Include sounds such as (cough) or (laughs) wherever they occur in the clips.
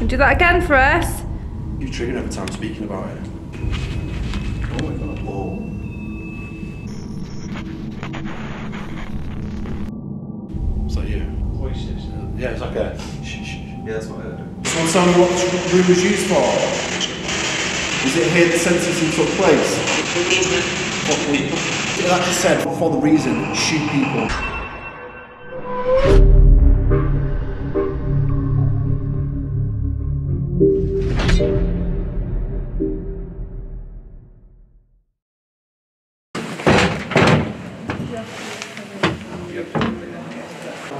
And do that again for us. You triggered every time speaking about it. Oh my god. Whoa. Is that you? Voices. Uh, yeah, it's like a. Shh, shh. Yeah, that's what I heard. Someone tell me what the room was used for. Was it here the sentencing took place? What, like I said, for the reason, shoot people.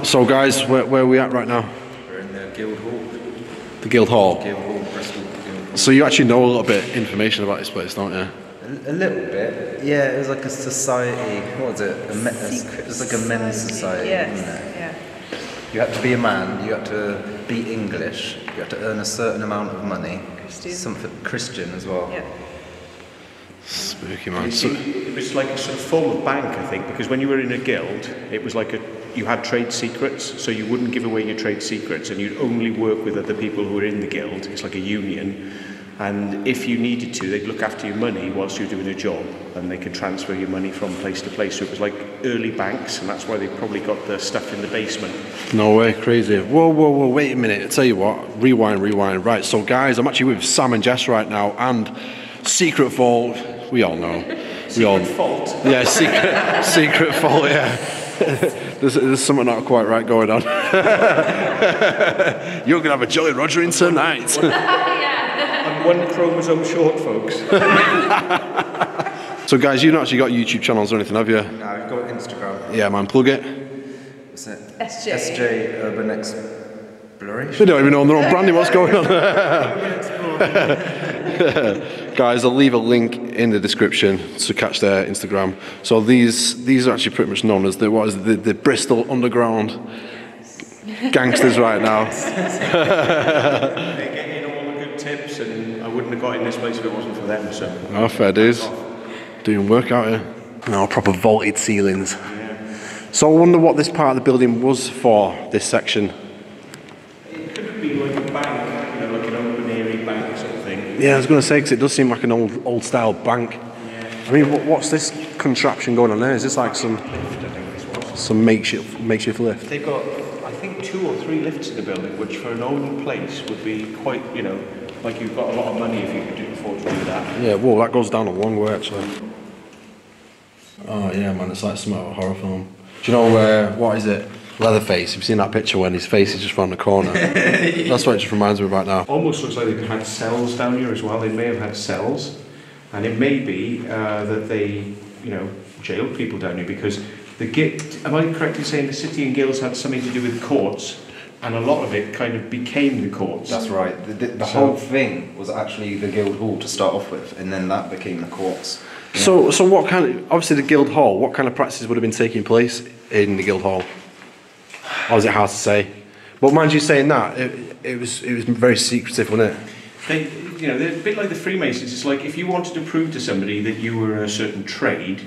So, guys, where, where are we at right now? We're in the Guild Hall. The Guild Hall. Guild Hall, Bristol Guild Hall. So you actually know a little bit information about this place, don't you? A, a little bit. Yeah, it was like a society. What was it? A me- a, it was like a men's society. Yes. Wasn't it? Yeah. You had to be a man. You had to be English. You had to earn a certain amount of money. Christian. Something Christian as well. Yeah. Spooky man. You So, it was like a sort of form of bank, I think, because when you were in a guild, it was like a you had trade secrets, so you wouldn't give away your trade secrets, and you'd only work with other people who were in the guild. It's like a union, and if you needed to, they'd look after your money whilst you were doing a job, and they could transfer your money from place to place. So it was like early banks, and that's why they probably got the stuff in the basement. no way, crazy. Whoa, whoa, whoa, wait a minute. I tell you what, rewind, rewind. Right, so guys, I'm actually with Sam and Jess right now, and Secret Vault, we all know. We all, Fault. yeah, secret, (laughs) secret vault, yeah. (laughs) there's, there's something not quite right going on. (laughs) You're gonna have a Jolly Roger in tonight. I'm one chromosome short, folks. (laughs) so, guys, you've not actually got YouTube channels or anything, have you? No, we've got Instagram. Yeah, man, plug it. What's it? SJ. SJ Urban Exploration. They don't even know their own branding. What's going on? (laughs) Guys, I'll leave a link in the description to catch their Instagram. So these these are actually pretty much known as the what is it, the, the Bristol Underground gangsters right now. (laughs) got in this place if it wasn't for them. So. Oh, fair dues. Doing work out here. No, proper vaulted ceilings. So I wonder what this part of the building was for, this section. It could be like a bank, you know, like an open area bank sort of thing. Yeah, I was going to say, because it does seem like an old old style bank. Yeah. I mean, what, what's this contraption going on there? Is this like some some makeshift makeshift lift? They've got, I think, two or three lifts in the building, which for an old place would be quite, you know, like you've got a lot of money if you could afford to do that. Yeah, well, that goes down a long way actually. Oh yeah, man, it's like some a horror film. Do you know uh, what is it? Leatherface. You've seen that picture when his face is just round the corner. (laughs) That's what it just reminds me of right now. Almost looks like they've had cells down here as well. They may have had cells, and it may be uh, that they, you know, jailed people down here because the git. Am I correct in saying the city and guilds had something to do with courts, and a lot of it kind of became the courts. That's right. The, the, the So- whole thing was actually the Guild Hall to start off with, and then that became the courts. So, so what kind of obviously the guild hall? What kind of practices would have been taking place in the guild hall? Or is it hard to say? But mind you saying that, it, it was it was very secretive, wasn't it? They, you know, they're a bit like the Freemasons. It's like if you wanted to prove to somebody that you were a certain trade,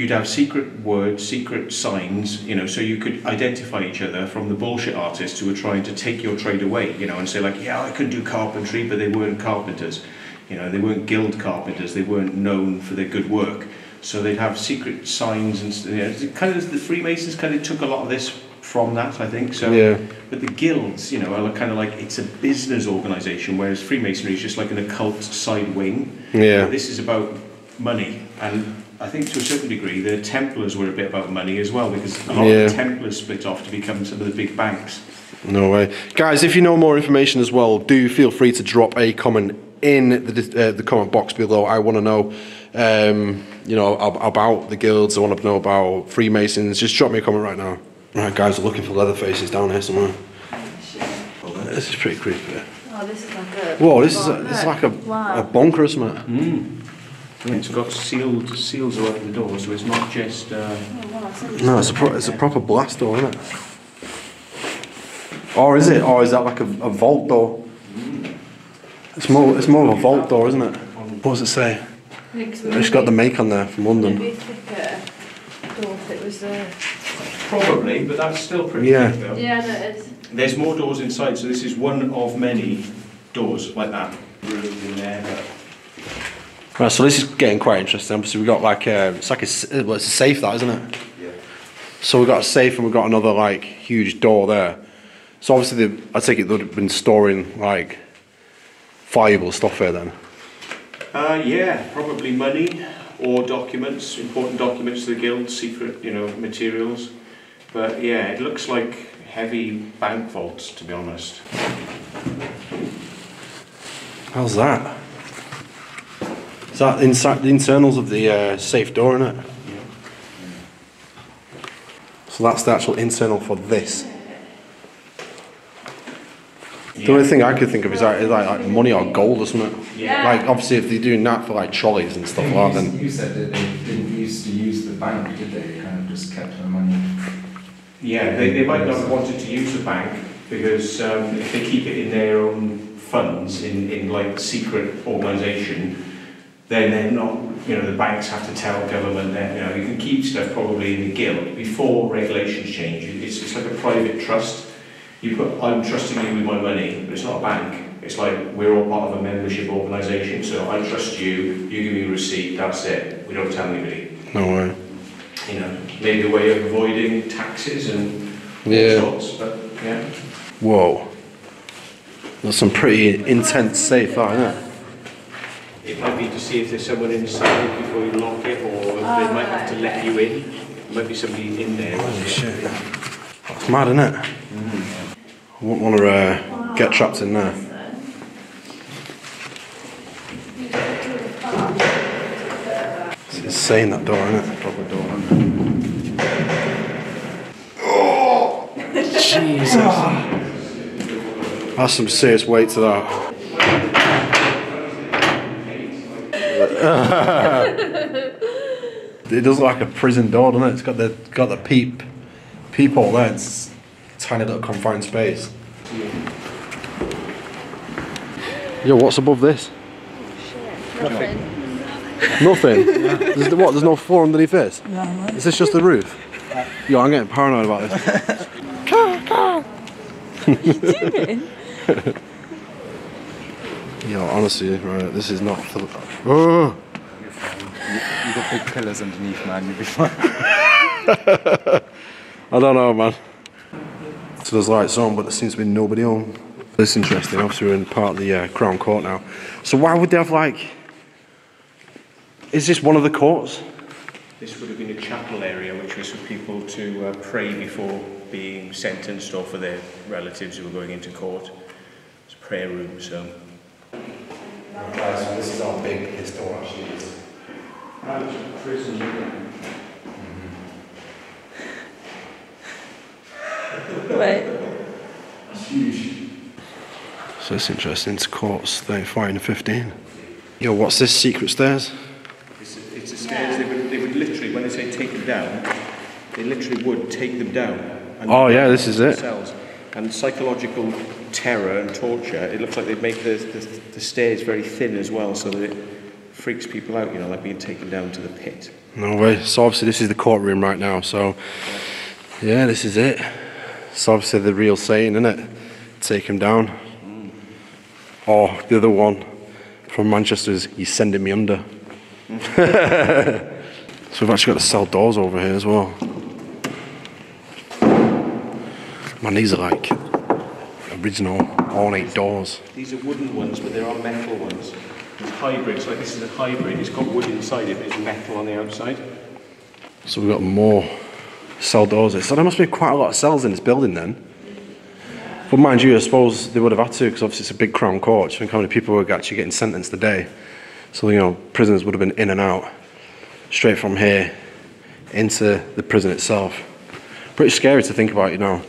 you'd have secret words, secret signs, you know, so you could identify each other from the bullshit artists who were trying to take your trade away, you know, and say like, yeah, I can do carpentry, but they weren't carpenters. You know, they weren't guild carpenters. They weren't known for their good work. So they'd have secret signs and you know, kind of the Freemasons kind of took a lot of this from that, I think. So, Yeah. but the guilds, you know, are kind of like it's a business organisation, whereas Freemasonry is just like an occult side wing. Yeah. This is about money, and I think to a certain degree, the Templars were a bit about money as well, because a lot Yeah. of the Templars split off to become some of the big banks. No way, guys. If you know more information as well, do feel free to drop a comment in the uh, the comment box below. I want to know, um, you know, ab- about the guilds. I want to know about Freemasons. Just drop me a comment right now. Right, guys, we're looking for leather faces down here somewhere. This is pretty creepy. Oh, this is like a. Whoa, this is a, this is like a, Wow. a bunker or something. And it's got sealed seals all over the door, so it's not just. Uh, wow, it's No, it's a pro- it's a proper blast door, isn't it? Or is it? Or is that like a, a vault door? It's more it's more of a vault door, isn't it? What does it say? It's got the make on there from London. Maybe thicker door if it was there. Probably, but that's still pretty Yeah. thick though. Yeah, no, it is. There's more doors inside, so this is one of many doors like that. Room in there, but Right, so this is getting quite interesting. Obviously, we got like a, it's like a, well, it's a safe, that isn't it? Yeah. So we got a safe and we got another like huge door there. So obviously, they, I take it they'd have been storing like valuable stuff here then. Uh, yeah, probably money or documents, important documents to the guild, secret, you know, materials. But yeah, it looks like heavy bank vaults, to be honest. How's that? Is that inside the internals of the uh, safe door, isn't it? So that's the actual internal for this. The only thing I could think of is like, like, like money or gold or something. Yeah. Like obviously, if they're doing that for like trolleys and stuff like that, you, then you said that they didn't used to use the bank, did they? They kind of just kept the money. Yeah, they, they might not have wanted to use the bank because um, if they keep it in their own funds, in, in like secret organisation, then they're not, you know, the banks have to tell government that, you know, you can keep stuff probably in the guild before regulations change. It's, it's like a private trust. You put, I'm trusting you with my money, but it's not a bank. It's like we're all part of a membership organisation, so I trust you, you give me a receipt, that's it. We don't tell anybody. no way. You know, maybe a way of avoiding taxes and Yeah. all sorts, but yeah. Whoa. That's some pretty intense safe, isn't it? It might be to see if there's someone inside before you lock it, or they might have to let you in. There might be somebody in there. Holy shit. That's mad, isn't it? I wouldn't want to uh, get trapped in there. It's insane that door, isn't it? Proper door. Oh, (laughs) Jesus. That's some serious weight to that. (laughs) it does look like a prison door, doesn't it? It's got the got the peep peephole there. It's tiny little confined space. Yo, what's above this? Nothing. Nothing. (laughs) There's, what? There's no floor underneath this. Is this just the roof? Yo, I'm getting paranoid about this. (laughs) Yo, honestly, right, this is not. Oh. You got big pillars underneath, man. You'll be fine. I don't know, man. So there's lights on, but there seems to be nobody on. This is interesting. Obviously, we're in part of the uh, Crown Court now. So why would they have like? Is this one of the courts? This would have been a chapel area, which was for people to uh, pray before being sentenced or for their relatives who were going into court. It's a prayer room, so. Right, so this is how big this door actually is. Wait. (laughs) So it's interesting. It's courts 35 and 15. Yo, what's this secret stairs? It's a, it's a stairs, they would, they would literally, when they say take them down, they literally would take them down. and Oh, yeah, this is it. Themselves. And psychological terror and torture, it looks like they make the, the, the stairs very thin as well, so that it freaks people out, you know, like being taken down to the pit. No way. So obviously this is the courtroom right now. So yeah, this is it. It's obviously the real saying, isn't it? Take him down. Or the other one from Manchester is he's sending me under. (laughs) (laughs) so we've actually got the cell doors over here as well. Man, these are like original ornate doors. These are wooden ones, but there are metal ones. There's hybrids, like this is a hybrid, it's got wood inside it, but it's metal on the outside. So we've got more cell doors. So there must be quite a lot of cells in this building then. But mind you, I suppose they would have had to because obviously it's a big crown court. Think how many people were actually getting sentenced a day. So you know, prisoners would have been in and out, straight from here into the prison itself. Pretty scary to think about, you know.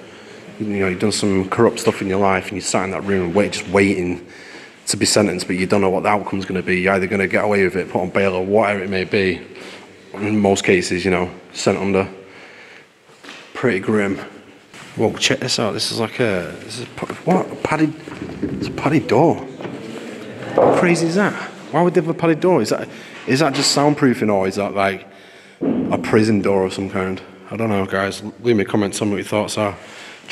You know, you've done some corrupt stuff in your life and you sat in that room wait, just waiting to be sentenced, but you don't know what the outcome's going to be. You're either going to get away with it, put on bail, or whatever it may be. In most cases, you know, sent under. Pretty grim. Well, check this out. This is like a. This is pa- what? A padded. It's a padded door. How crazy is that? Why would they have a padded door? Is that is that just soundproofing or is that like a prison door of some kind? I don't know, guys. Leave me a comment. Tell me what your thoughts are.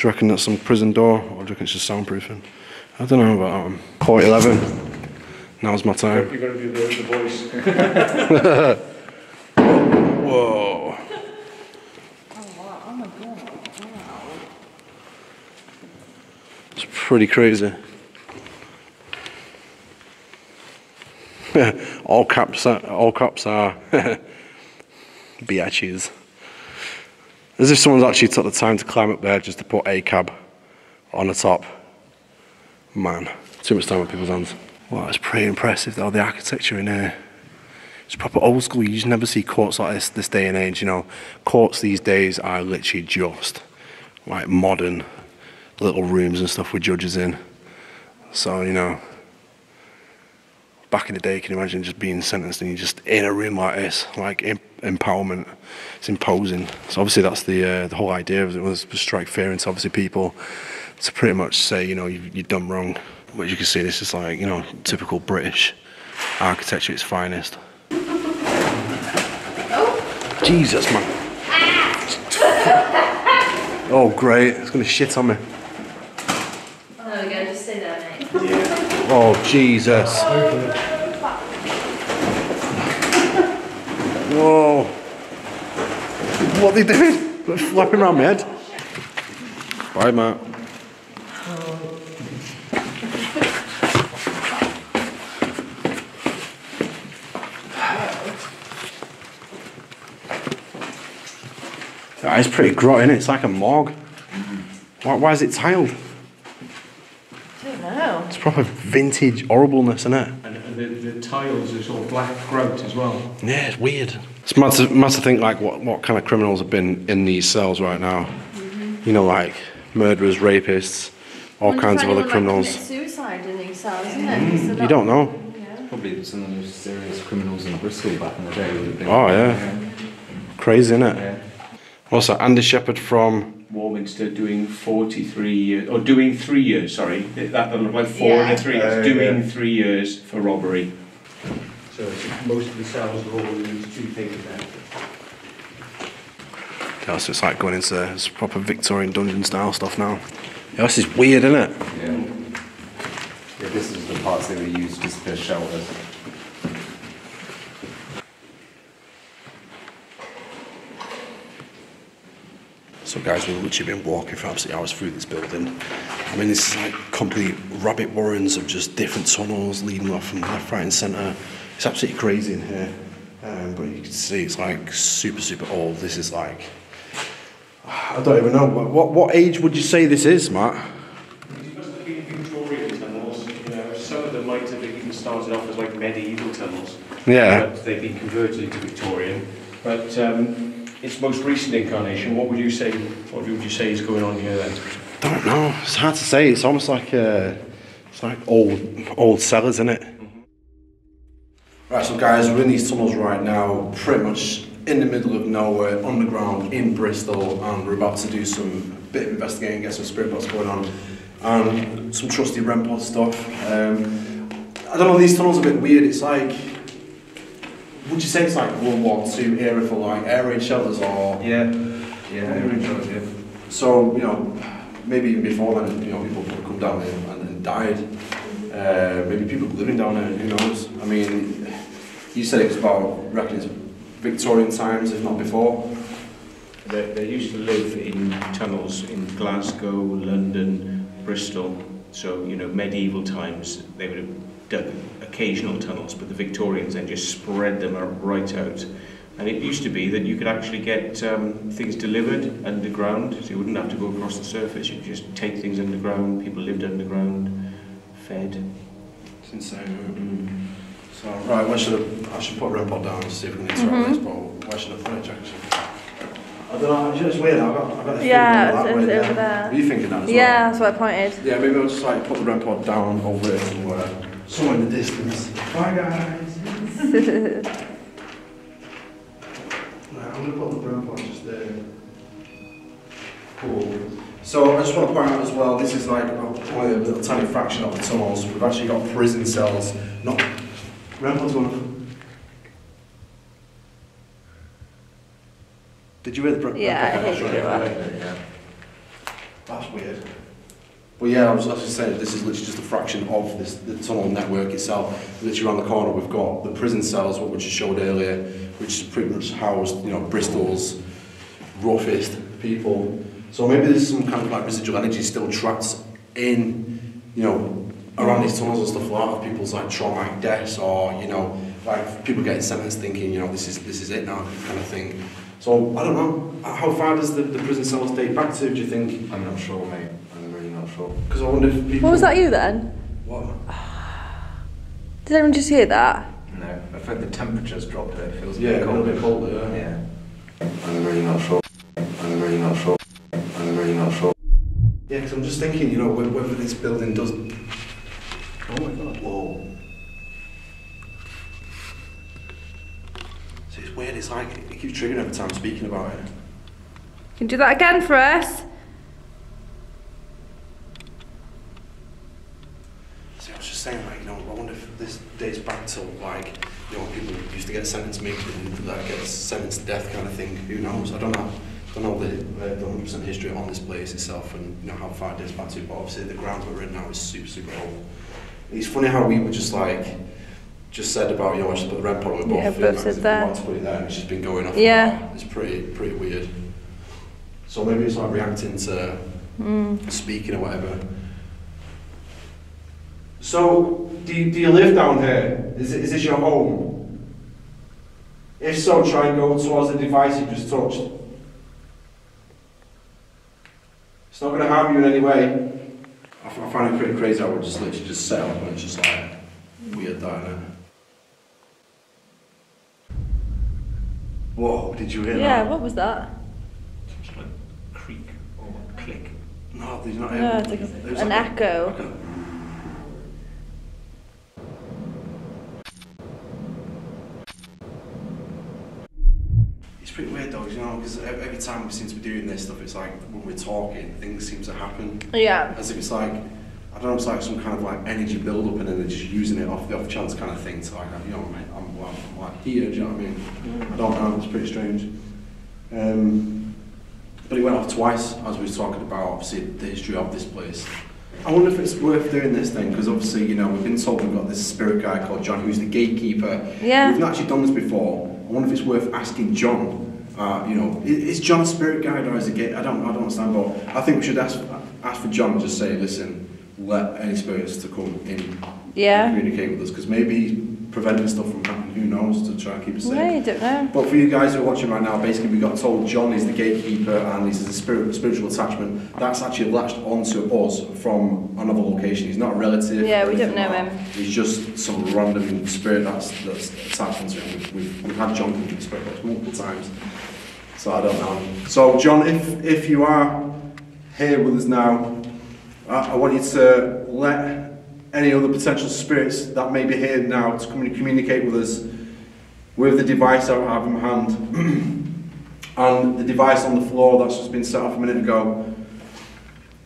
Do you reckon that's some prison door or do you reckon it's just soundproofing? I don't know about that one. Quarter eleven. Now's my time. You're going to do the, the voice. (laughs) Whoa. It's pretty crazy. (laughs) all caps are, all caps are (laughs) biatches. As if someone's actually took the time to climb up there just to put a cab on the top. Man, too much time on people's hands. Wow, it's pretty impressive though, the architecture in here. It's proper old school. You just never see courts like this this day and age. You know, courts these days are literally just like modern little rooms and stuff with judges in. So you know, back in the day, can you imagine just being sentenced and you're just in a room like this, like em- empowerment? It's imposing. So obviously that's the uh, the whole idea of it was to strike fear into obviously people to pretty much say you know you've, you've done wrong. But you can see this is like you know typical British architecture at its finest. Jesus, man. (laughs) Oh, great. It's going to shit on me. Oh, there we go, just stay there, mate. Oh, Jesus. Whoa. What are they doing? They're flapping around my head. Bye, Matt. That is pretty grot, is It's like a morgue. Why, why is it tiled? I don't know. It's proper vintage horribleness, isn't it? And, and the, the tiles are sort of black grout as well. Yeah, it's weird. It's mad to, mad to think like what, what kind of criminals have been in these cells right now. Mm-hmm. You know, like murderers, rapists, all Wonder kinds of other anyone, like, criminals. suicide in these cells, isn't mm, it? 'Cause they're You don't know. Yeah. Probably some of the most serious criminals in Bristol back in the day would have been. Oh, yeah. Crazy, isn't it? Yeah. Also, Andy Shepherd from Warminster doing 43 years, or doing three years, sorry. That that looked like four Yeah. and a three. It's Oh, uh, doing yeah. three years for robbery. So most of the cells are all in these two things now. Yeah, so it's like going into it's proper Victorian dungeon style stuff now. Yeah, this is weird, isn't it? Yeah. Yeah, this is the parts they were used just for shelter. So, guys, we've literally been walking for absolutely hours through this building. I mean, this is like complete rabbit warrens of just different tunnels leading off from left, right, and centre. It's absolutely crazy in here. Um, but you can see it's like super, super old. This is like. I don't even know. What, what, what age would you say this is, Matt? These must have been Victorian tunnels. You know, some of them might have even started off as like medieval tunnels. Yeah. But they've been converted into Victorian. But um, its most recent incarnation, what would you say? What would you say is going on here then? don't know. It's hard to say. It's almost like uh, it's like old old cellars, isn't it? Right, so guys, we're in these tunnels right now, pretty much in the middle of nowhere, underground in Bristol, and we're about to do some bit of investigating, get some spirit box going on, and some trusty Rempod stuff. Um, I don't know. These tunnels are a bit weird. It's like. Would you say it's like World War II era for like air raid shelters or Yeah. Yeah, every job, yeah. so, you know, maybe even before then, you know, people would come down here and, and died. Uh, maybe people living down there. who knows? I mean, you said it was about, reckon it's Victorian times, if not before. They, they used to live in tunnels in Glasgow, London, Bristol. So, you know, medieval times, they would have dug occasional tunnels, but the Victorians then just spread them right out. And it used to be that you could actually get um, things delivered underground, so you wouldn't have to go across the surface. You could just take things underground, people lived underground, fed. It's insane. So, right, where should I, I should put Rempod down to see if we can interact with this, but where should I put it, Jackson? I don't know, it's just weird, I've got, I've got a Yeah, feeling that it's way over there. Are you thinking that as well? Yeah, that's what I pointed. Yeah, maybe I'll just like put the REM pod down over there somewhere, somewhere in the distance. Bye guys. right, I'm gonna put the brown pod just there. Cool. So I just want to point out as well, this is like only a little tiny fraction of the tunnels. We've actually got prison cells, not REM one. going off. Did you hear the... pre- Yeah, I okay, heard you right. Yeah. That's weird. Well, yeah, I was, just saying, this is literally just a fraction of this, the tunnel network itself. Literally around the corner, we've got the prison cells, we just showed earlier, which is pretty much housed, you know, Bristol's roughest people. So maybe there's some kind of like residual energy still trapped in, you know, around these tunnels and stuff like that, of people's like traumatic deaths or, you know, like people getting sentenced thinking, you know, this is this is it now, kind of thing. So I don't know. How far does the, the prison cells date back to? Do you think? I'm not sure, mate. I'm really not sure. Because I wonder if people. What was that you then? What? (sighs) Did anyone just hear that? No, I've heard the temperature's dropped. It feels a Yeah, a little colder. bit colder. Yeah. Yeah. I'm really not sure. I'm really not sure. I'm really not sure. Yeah, because I'm just thinking, you know, whether, whether this building does. Oh my god! Whoa. So it's weird. It's like it keeps triggering every time I'm speaking about it. You Can do that again for us? See, I was just saying, like, you know, I wonder if this dates back to like, you know, people used to get sentenced, maybe like get sentenced to death kind of thing. Who knows? I don't know. I don't know the the 100% history on this place itself and you know how far it dates back to. But obviously, the ground we're in now is super super old. It's funny how we were just like. Just said about you know, I just put the red pod on. We both Yeah, both it's that. about to put it there, and it's just been going off. Yeah. It's pretty pretty weird. So maybe it's like reacting to Mm. speaking or whatever. So, do you, do you live down here? Is, it, is this your home? If so, try and go towards the device you just touched. It's not going to harm you in any way. I find it pretty crazy how we just literally just set up and it's just like weird, that, innit? Whoa, did you hear Yeah, that? Yeah, what was that? It's like creak or click. No, did you not No, hear it's like it was an like echo. Weird though, you know, because every time we seem to be doing this stuff, it's like when we're talking, things seem to happen. Yeah. As if it's like, I don't know, it's like some kind of like energy build up and then they're just using it off the off chance kind of thing to like, you know, I'm, I'm, well, I'm like here, do you know what I mean? I don't know, it's pretty strange. Um, but it went off twice as we was talking about obviously the history of this place. I wonder if it's worth doing this thing because obviously you know we've been told we've got this spirit guy called John who's the gatekeeper. Yeah. We've not actually done this before. I wonder if it's worth asking John. Uh, you know, is John a spirit guide or is he gate? I don't, I don't understand. But I think we should ask ask for John and just say, listen, let any spirits to come in Yeah. and communicate with us because maybe preventing stuff from happening. Who knows to try and keep us safe. Yeah, you don't know. But for you guys who are watching right now, basically we got told John is the gatekeeper and he's a spirit, spiritual attachment. That's actually latched onto us from another location. He's not a relative. Yeah, we don't know like him. He's just some random spirit that's, that's attached onto him. We've, we've, we've had John come to the spirit box multiple times. So I don't know. So John, if, if you are here with us now, I, I want you to let any other potential spirits that may be here now to come and communicate with us with the device I have in my hand (clears throat) and the device on the floor that's just been set off a minute ago.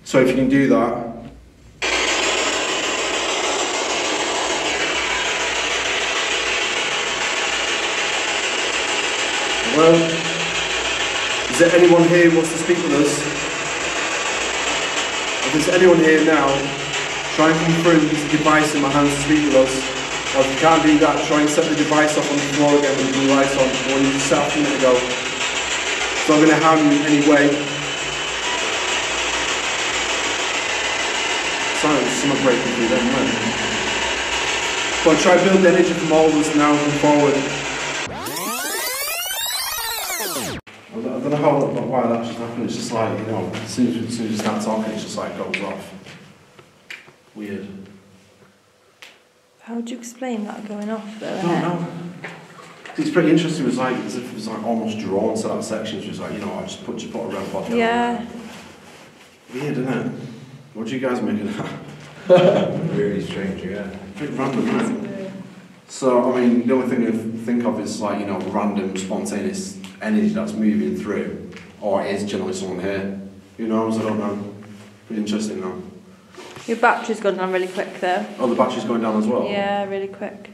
So if you can do that. Well, is there anyone here who wants to speak with us? If there's anyone here now, try and come through the device in my hands to speak with us. Or if you can't do that, try and set the device up on the floor again with the blue lights on, one you just set off a minute ago. It's not going to harm you in any way. Silence, someone breaking through them, man. But try and build the energy from all of us now and forward. I don't I don't know how, why that's just happened. It's just like, you know, as soon as, as soon as you start talking, it's just like goes off. Weird. How would you explain that going off though? I don't know. It's pretty interesting. It was like as if it was like almost drawn to that section. It's just like you know, I just put just put a red pod down. Yeah. Weird, isn't it? What do you guys make of that? (laughs) Really strange, yeah. Pretty random, isn't it? So I mean, the only thing I think of is like you know, random spontaneous energy that's moving through, or is generally someone here. Who knows? I don't know. Pretty interesting though. Your battery's gone down really quick though. Oh, the battery's going down as well. Yeah, really quick.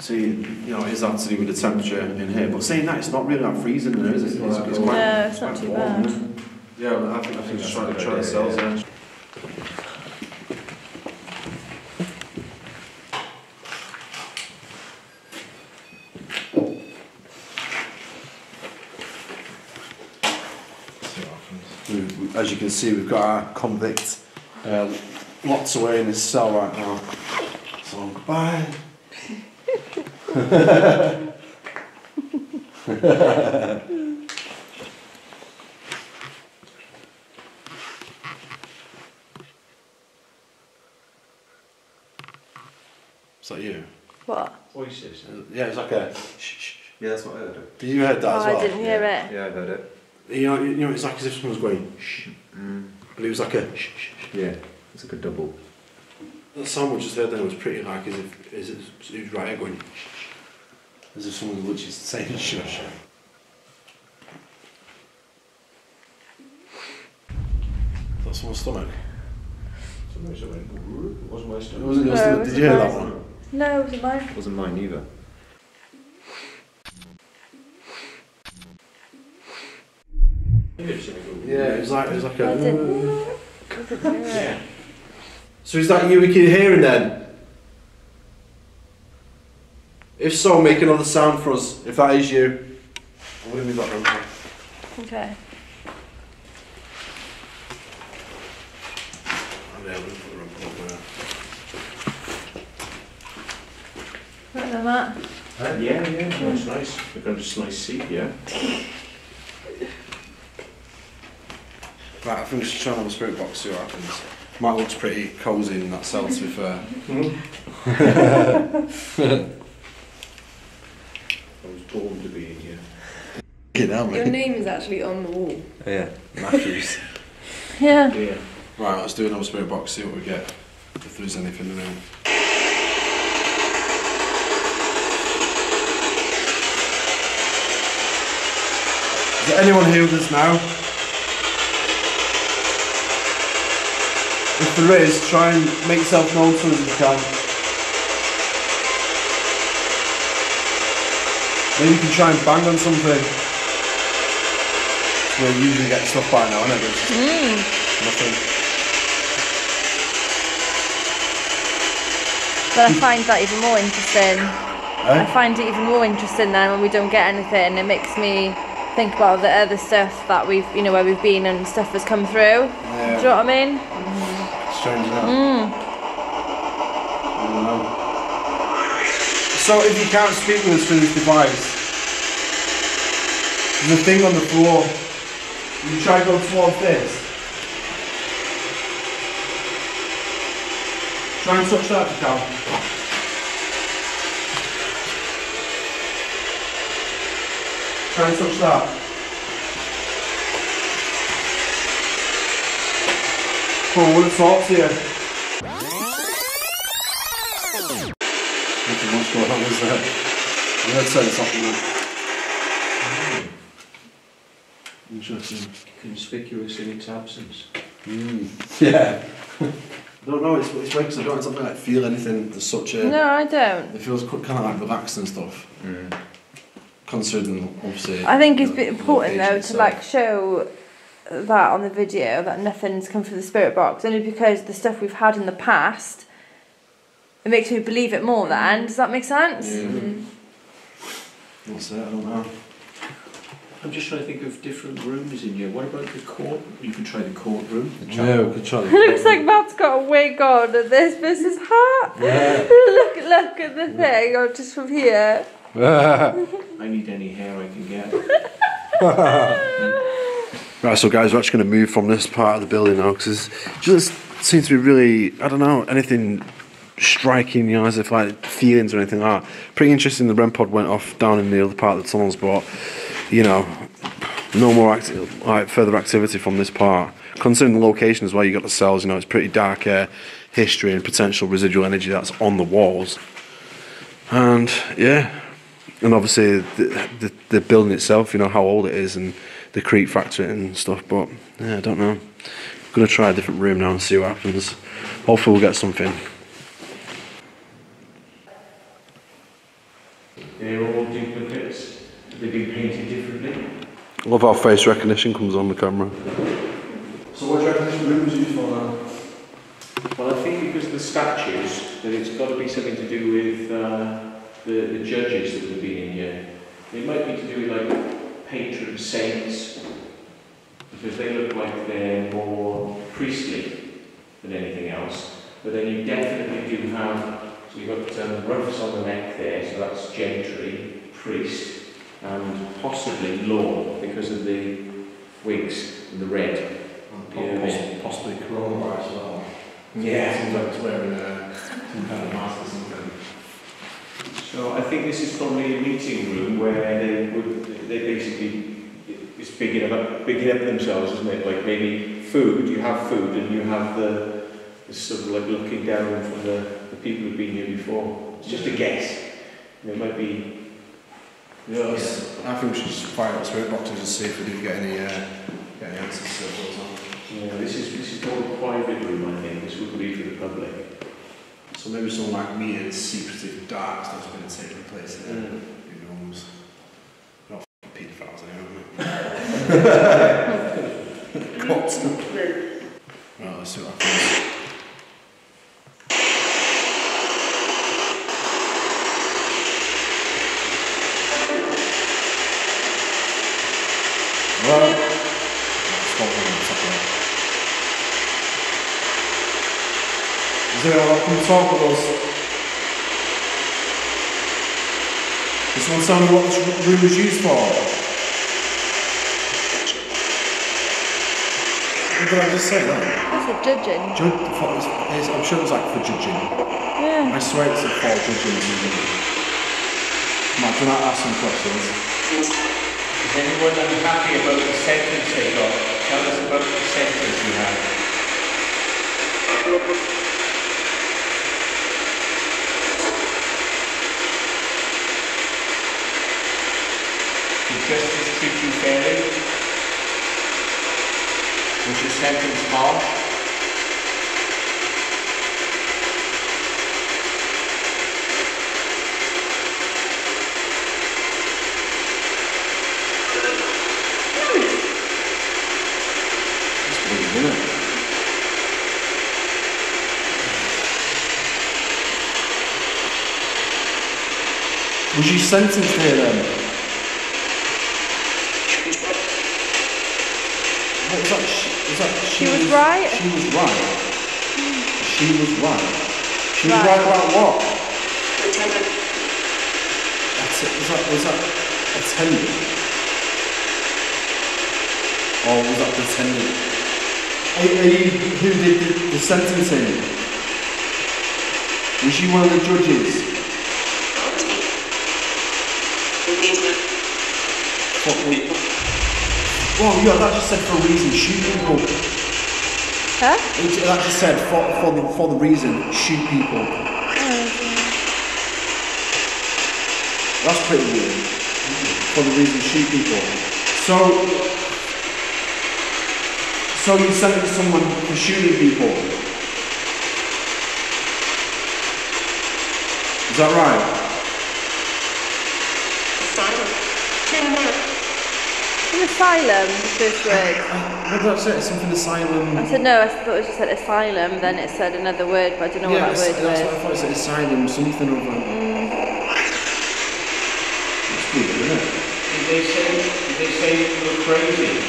See, you know, is that to do with the temperature in here? But saying that, it's not really that freezing in there, is it? It's, it's quite, No, it's not quite too warm, bad. Yeah, well, I think I think That's it's trying to good try the idea, cells yeah. there. We- we- As you can see, we've got our convict uh, locked away in his cell right now. So goodbye. (laughs) Is that you? What? Voices. Yeah, it's like a. Shh, shh, shh. Yeah, that's what I heard. Did you heard that Oh, as well? I didn't hear it. Yeah, I heard it. You know, you know, it's like as if someone was going shh, Mm. but it was like a shh, shh, shh. Yeah, it's like a double. The sound we just heard then was pretty like as if as if it was right there going shh, shh, as if someone was literally saying shush. Is that someone's stomach? Sometimes it went, It wasn't my stomach. It stomach. wasn't your No, stomach. Did you hear that one? No, it wasn't mine. It wasn't mine either. Yeah, it was like it was like I a. didn't. I didn't hear it. Yeah. So is that you we can hearing then? If so, make another sound for us. If that is you, I'm gonna leave that room. Okay. I'm there, gonna put the room up there. Right then, Matt. Uh, yeah, yeah, that's nice. We've got a nice seat, yeah. (laughs) Right, I think we should try another spirit box, see what happens. Matt looks pretty cosy in that cell, to be fair. (laughs) I was born to be in here. Get out, Your mate. name is actually on the wall. Yeah, (laughs) Matthews. Yeah. Yeah. Right, let's do another spirit box, see what we get. If there's anything in there. Is there anyone here with us now? If there is, try and make yourself known to us if you can. Maybe you can try and bang on something. Well, you usually get stuff by now? But it's Nothing. But I find that even more interesting. I Eh? find it even more interesting then when we don't get anything. It makes me think about the other stuff that we've, you know, where we've been and stuff has come through. Do you know what I mean? Strange enough. Hmm. I don't know. So if you can't speak with us through this device, the thing on the floor. You try to go towards this. Try and touch that can. Try and touch that. Come on, I want to talk to you. Nothing much going on, is there? I'm going to turn this off a minute. Interesting. Conspicuous in its absence. Mm. (laughs) Yeah. I don't know, it's, it's weird 'cause I don't exactly like feel anything as such a... No, I don't. It feels kind of like relaxed and stuff. Mm. Considering, obviously... I think it's a bit important though to itself. like show that on the video that nothing's come through the spirit box only because the stuff we've had in the past it makes me believe it more then does that make sense Yeah. Mm-hmm. That's it, I don't know. I'm just trying to think of different rooms in here. What about the court? You could try the courtroom. The Yeah, we could try it (laughs) (laughs) looks like Matt's got a wig on and this this is hat Yeah. (laughs) look look at the thing oh, just from here I need any hair I can get. Right, so guys, we're actually going to move from this part of the building now because it just seems to be really, I don't know, anything striking, you know, as if like feelings or anything like that. Pretty interesting. The REM pod went off down in the other part of the tunnels, but you know, no more acti- like further activity from this part. Considering the location as well, you got the cells. You know, it's pretty dark air, history, and potential residual energy that's on the walls. And yeah, and obviously the, the the building itself, you know how old it is and the creep factor and stuff. But yeah, I don't know. I'm gonna try a different room now and see what happens. Hopefully we'll get something. They're duplicates? Have they been painted differently? Love how face recognition comes on the camera. So what do you reckon this room was used for now? Well, I think because of the statues, that it's got to be something to do with uh, the, the judges that have been in here. It might be to do with like patron saints, because they look like they're more priestly than anything else. But then you definitely do have, so you've got um, ruffs on the neck there, so that's gentry, priest, and possibly law because of the wigs and the red. Yeah, Possibly, coronavirus as well. Yeah. Seems like it's wearing uh, some kind of mask or something. So I think this is probably a meeting room where they would, they basically, it's bigging up, bigging up themselves, isn't it? Like maybe food, you have food and you have the, the sort of like looking down from the, the people who've been here before. It's just a guess. It might be, Yes. I think we should just fire up the spirit boxes and see if we do get any, uh, get any answers to what's on. yeah, this is, this is called a private room, I think. This wouldn't be for the public. So maybe someone like weird, secretive, dark stuff's going to take place. Mm. Who knows? Not f***ing paedophiles anyway. Got Right, let's see what happens. Hello? Stop one minute, stop one. Is anyone come talk with us? Does someone tell me what this room is used for? What did I just say then? That's a judging. Jud- for- it's- it's- I'm sure it was like for judging. Yeah. I swear it's for judging. Come on, can I ask some questions? Is anyone unhappy about the sentence they got? Tell us about the sentence you had. Did justice treat you fairly? Was your sentence harsh? It's weird, isn't it? Was you sentenced here then? What was that? She, was that She was right? She was right. She was right. She was Right. right about what? That's it. Was that was that attendant? Or was that pretending? Are, are you who did the, the sentencing? Was you one of the judges? What, we, well, yeah, that just said for a reason, shoot people. Huh? It, that just said for, for, the, for the reason, shoot people. That's pretty weird. For the reason, shoot people. So, so you sentence someone for shooting people. Is that right? An asylum, the first word. What did I say? Something asylum. I said no, I thought it just said asylum, then it said another word, but I don't know yeah, what that that's, word that's what I thought it said. Asylum, something of a. Mm. It's weird, isn't it? Did they say, did they say you were crazy?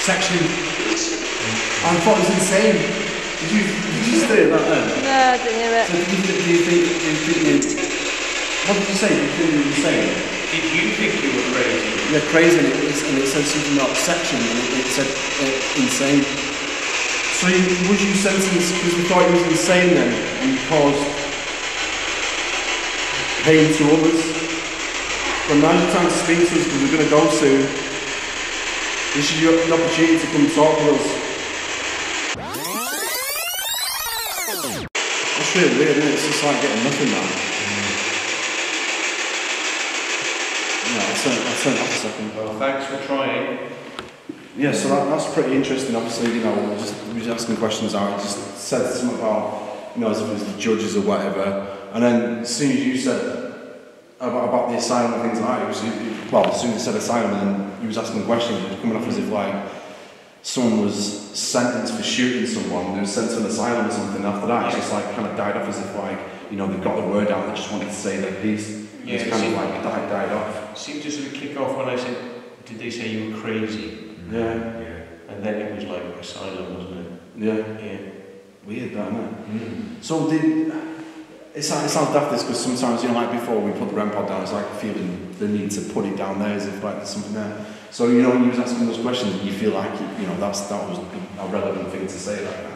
Section. I thought it was insane. Did you did you say that then? No, I didn't hear So it. do you, do you think do you think what did you say? Do you think it was insane? Did you think you were Yeah, crazy, and it, was- and it said something about section, and it, it said uh, insane. So you, was you sentenced because we thought he was insane then, and you caused pain to others? But now you're trying to speak to us because we're going to go soon. This is your opportunity to come talk to us. That's really weird, isn't it? It's just like getting nothing now. No, I'll turn, I'll turn it off a second. Thanks for trying. Yeah, so that, that's pretty interesting. Obviously, you know, we were just, we were just asking questions out. It just said something about, you know, as if it was the judges or whatever. And then as soon as you said about, about the asylum and things like that. It was, it, well, as soon as he said asylum, and then he was asking questions, it was coming off as if like someone was sentenced for shooting someone, they were sent to an asylum or something. After that, it's just like kind of died off as if like you know they got the word out, they just wanted to say their piece. Yeah, it's it kind of seemed- like died, died off. seemed to sort of kick off when I said, did they say you were crazy? Mm. Yeah, yeah. And then it was like asylum, wasn't it? yeah. Yeah. Weird, that, isn't it? Mm. So did it sounds, it sounds daft this because sometimes you know like before we put the Rempod down, it's like feeling the need to put it down there as if like there's something there. So you know when you was asking those questions, you feel like you know that's that was a relevant thing to say that kind of thing.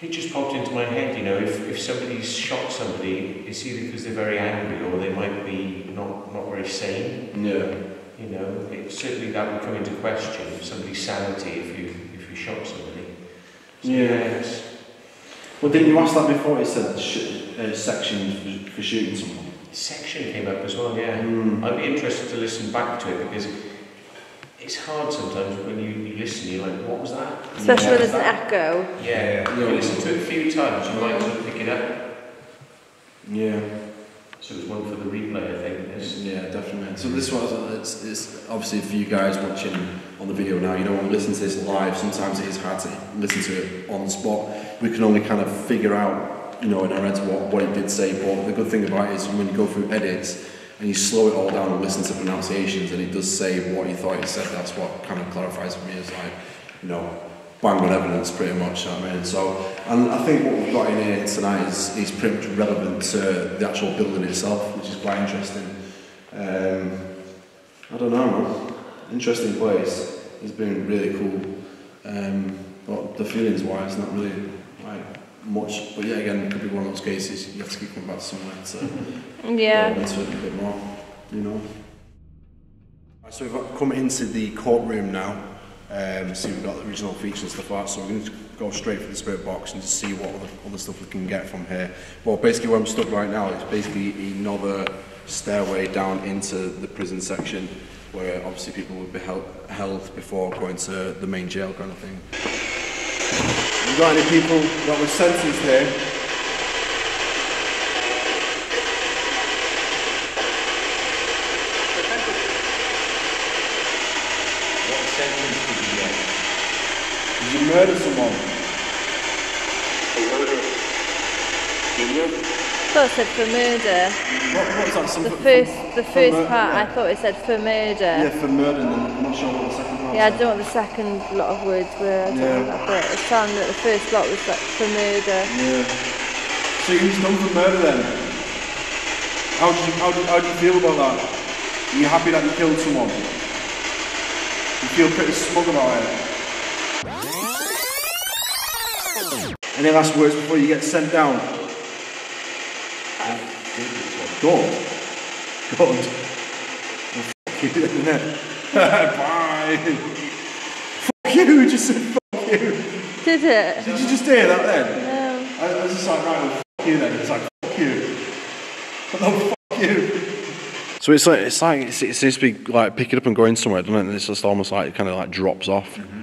It just popped into my head, you know, if, if somebody's shot somebody, it's either because they're very angry or they might be not, not very sane. Yeah. You know, it, certainly that would come into question, somebody's sanity if you, if you shot somebody. So, yeah. Yes. Well, didn't you ask that before? It said sh uh, section for shooting someone. Section came up as well, yeah. Mm. I'd be interested to listen back to it because it's hard sometimes when you, you listen, you're like, what was that? Especially Yeah. when there's an echo. Yeah, Yeah. you listen to it a few times, you might sort of pick it up. Yeah. So it's one for the replay, I think. This. Yeah, definitely. So this was it's, it's obviously for you guys watching on the video now. You don't want to listen to this live. Sometimes it is hard to listen to it on the spot. We can only kind of figure out, you know, in our heads what, what it did say. But the good thing about it is when you go through edits and you slow it all down and listen to pronunciations, and it does say what you thought it said. That's what kind of clarifies for me. Is like, you know, bang on evidence, pretty much. I mean, so and I think what we've got in here tonight is is pretty much relevant to the actual building itself, which is quite interesting. Um, I don't know, man. Interesting place. It's been really cool. Um, but the feelings wise, not really much. But (laughs) yeah, again, it could be one of those cases you have to keep coming back to somewhere to Yeah. delve into it a bit more, you know. Right, so we've come into the courtroom now. Um, see, we've got the original features and stuff like that. So we're going to go straight for the spirit box and just see what other, other stuff we can get from here. Well, basically, where I'm stuck right now is basically another stairway down into the prison section, where obviously people would be held, held before going to the main jail kind of thing. You got any people that were sentenced here? What sentence did you get? Did you murder someone? I thought it said for murder. What, what was that? The Something first, the first part, yeah. I thought it said for murder. Yeah, for murder, and then I'm not sure what the second Yeah, I don't know what the second lot of words were. I don't Yeah. know that bit. It sounded that the first lot was like for murder. Yeah. So he was done for murder then? How do you, how do, how do you feel about that? Are you happy that you killed someone? You feel pretty smug about it? Any last words before you get sent down? Good. Good. Well, fuck you, innit? Bye. Fuck you, (laughs) just said fuck you. Did it? Did you just hear that then? No. I, I was just like, right, well, fuck you then. It's like, fuck you. No, fuck you. So it's like it's like it's, it seems to be like picking up and going somewhere, doesn't it? And it's just almost like it kind of like drops off. Mm-hmm.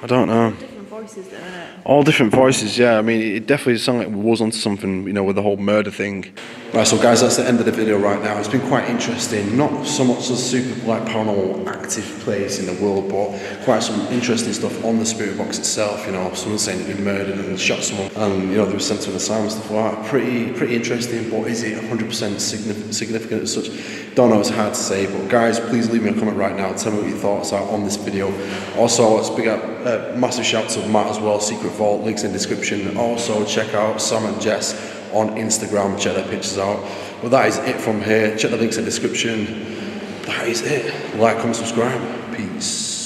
I don't know. Different voices, though, isn't it? All different voices, yeah. I mean, it definitely sounded like we was onto something, you know, with the whole murder thing. Right, so guys, that's the end of the video right now. It's been quite interesting. Not so much a super like paranormal active place in the world, but quite some interesting stuff on the spirit box itself. You know, someone saying they've been murdered and shot someone, and you know they were sent to an asylum and stuff like that. Pretty, pretty interesting. But is it 100% signif- significant as such? Don't know. It's hard to say. But guys, please leave me a comment right now. Tell me what your thoughts are on this video. Also, let's big up uh, massive shout to Matt as well. Secret Vault links in description. Also, check out Sam and Jess on Instagram. Check their pictures out. But that is it from here. Check the links in description. That is it. Like, comment, subscribe. Peace.